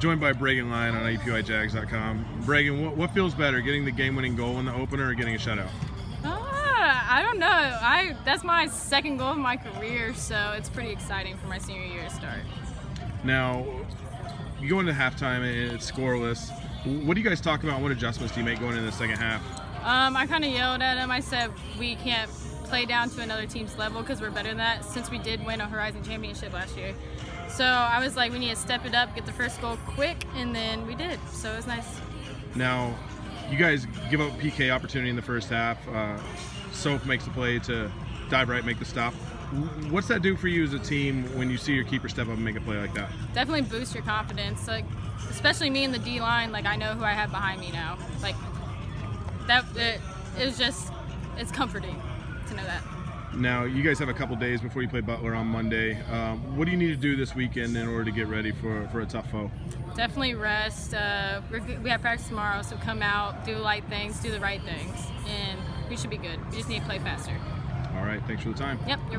joined by Braegan Lyon on IUPUIJags.com. Braegan, what, what feels better, getting the game-winning goal in the opener or getting a shutout? Uh, I don't know. I that's my second goal of my career, so it's pretty exciting for my senior year to start. Now, you go into halftime, it's scoreless. What do you guys talk about? What adjustments do you make going into the second half? Um, I kind of yelled at him. I said we can't play down to another team's level because we're better than that since we did win a Horizon Championship last year. So I was like, we need to step it up, get the first goal quick, and then we did. So it was nice. Now, you guys give up PK opportunity in the first half. Uh, Soph makes the play to dive right, make the stop. What's that do for you as a team when you see your keeper step up and make a play like that? Definitely boost your confidence. Like, especially me in the D line. Like I know who I have behind me now. Like that. It, it was just. It's comforting to know that. Now, you guys have a couple days before you play Butler on Monday. Um, what do you need to do this weekend in order to get ready for, for a tough foe? Definitely rest. Uh, we have practice tomorrow, so come out, do light things, do the right things, and we should be good. We just need to play faster. All right, thanks for the time. Yep, you're welcome.